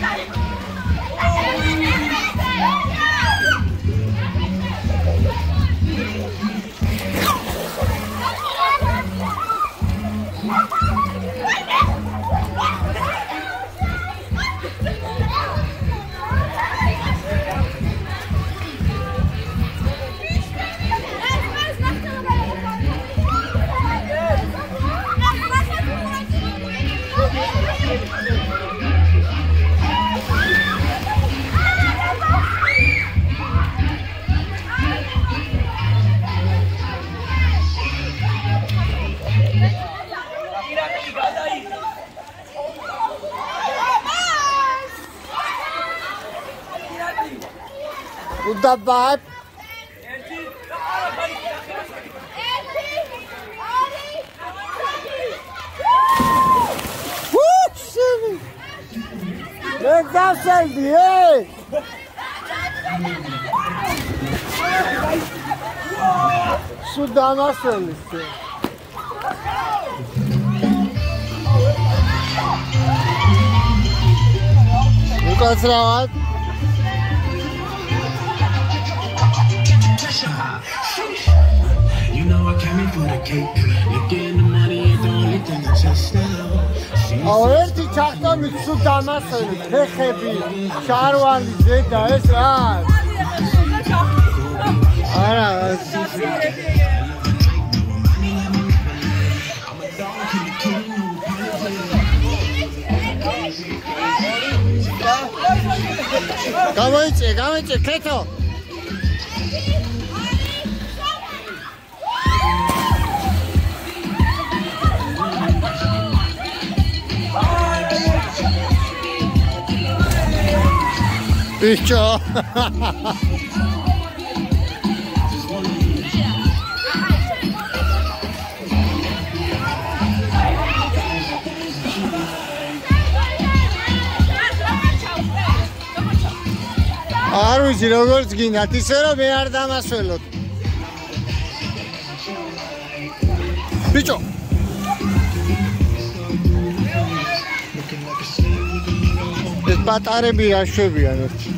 大一口 O da Burada bak. Legal, Serginho! Isso dá nossa licença. Nunca será ótimo. Ravat. You know I came in for the cake. Looking the money ain't the only thing I just now. ერთი ჩახტომი სუდანა söylesi. ფეხები, შარვანი, ზედა ეს რა? არა, გამოიწე, გამოიწე, ქეთო. ბიჭო. არ ვიცი როგორც გინდათ ისე რომ მე არ დამასველოთ ბიჭო პატარები აშვებიან ერთი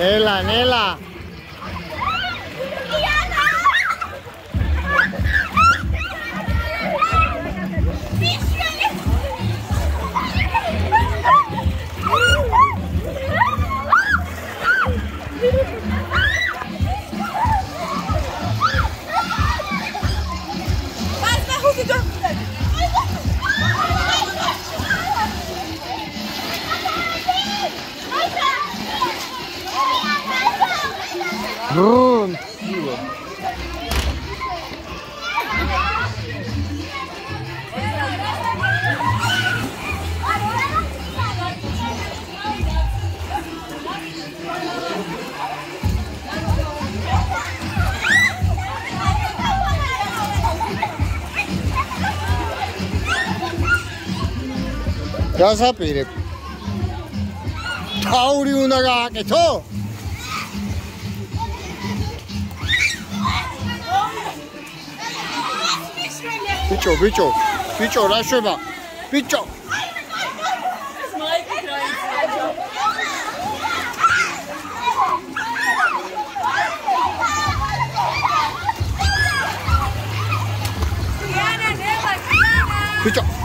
Nela, Nela. Вон! 야사 빼래 다우리 운나가 깨쳐 Picho, picho, picho, daj šeba, picho. Picho.